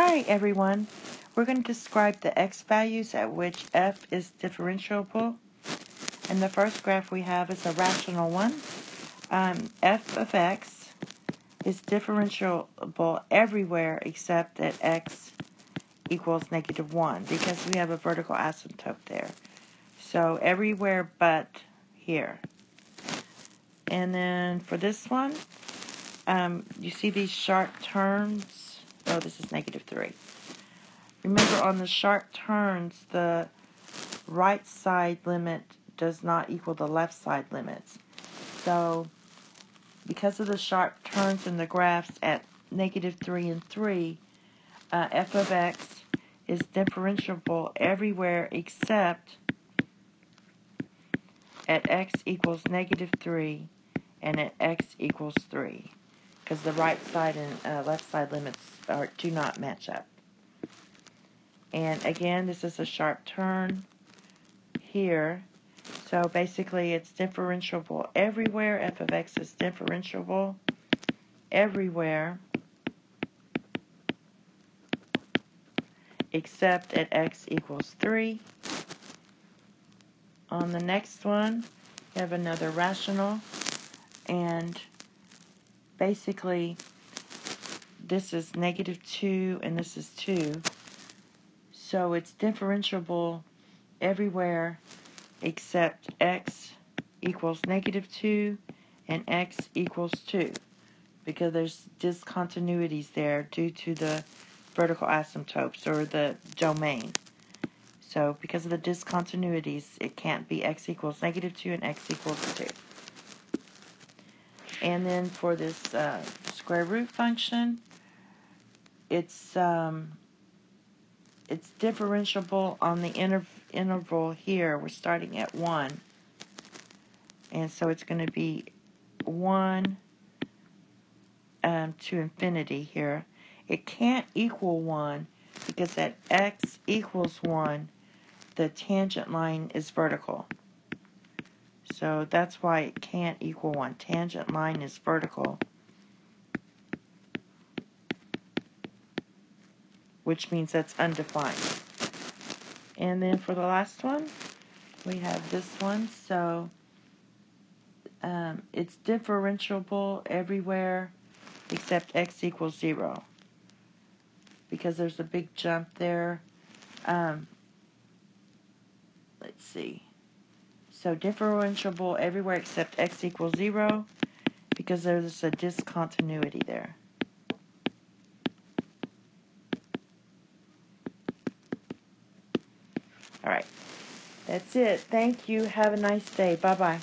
Hi everyone. We're going to describe the x values at which f is differentiable. And the first graph we have is a rational one. Um, f of x is differentiable everywhere except at x equals negative 1 because we have a vertical asymptote there. So everywhere but here. And then for this one, um, you see these sharp turns Oh, this is negative 3. Remember, on the sharp turns, the right side limit does not equal the left side limits. So, because of the sharp turns in the graphs at negative 3 and 3, uh, f of x is differentiable everywhere except at x equals negative 3 and at x equals 3 because the right side and uh, left side limits are, do not match up. And again, this is a sharp turn here. So basically, it's differentiable everywhere. f of x is differentiable everywhere except at x equals 3. On the next one, we have another rational. And basically this is negative 2 and this is 2. So it's differentiable everywhere except x equals negative 2 and x equals 2 because there's discontinuities there due to the vertical asymptotes or the domain. So because of the discontinuities, it can't be x equals negative 2 and x equals 2. And then for this uh, square root function, it's um, it's differentiable on the inter interval here. We're starting at 1. And so it's going to be 1 um, to infinity here. It can't equal 1 because at x equals 1, the tangent line is vertical. So that's why it can't equal 1. Tangent line is vertical. Which means that's undefined. And then for the last one, we have this one. So um, it's differentiable everywhere except x equals 0. Because there's a big jump there. Um, let's see. So differentiable everywhere except x equals 0 because there's a discontinuity there. All right. That's it. Thank you. Have a nice day. Bye-bye.